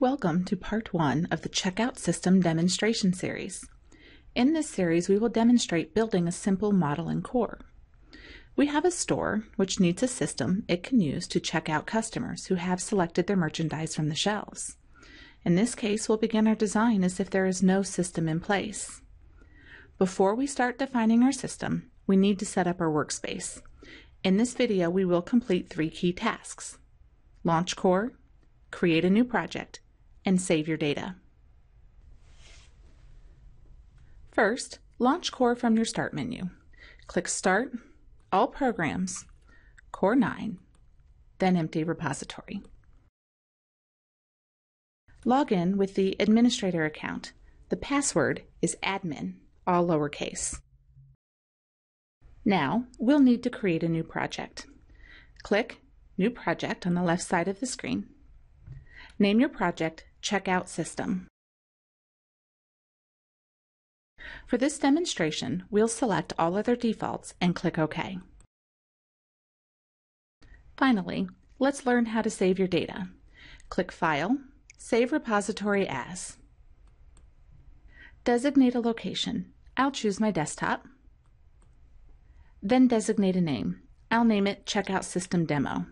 Welcome to part one of the Checkout System demonstration series. In this series, we will demonstrate building a simple model in core. We have a store which needs a system it can use to check out customers who have selected their merchandise from the shelves. In this case, we'll begin our design as if there is no system in place. Before we start defining our system, we need to set up our workspace. In this video, we will complete three key tasks. Launch core, create a new project, and save your data. First, launch core from your Start menu. Click Start, All Programs, Core 9, then Empty Repository. Log in with the administrator account. The password is admin, all lowercase. Now, we'll need to create a new project. Click New Project on the left side of the screen. Name your project Checkout System. For this demonstration, we'll select all other defaults and click OK. Finally, let's learn how to save your data. Click File, Save Repository As. Designate a location. I'll choose my desktop. Then designate a name. I'll name it Checkout System Demo.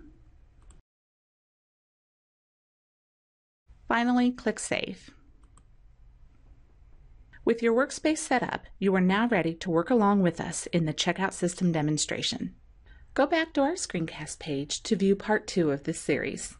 Finally, click Save. With your workspace set up, you are now ready to work along with us in the Checkout System demonstration. Go back to our screencast page to view part two of this series.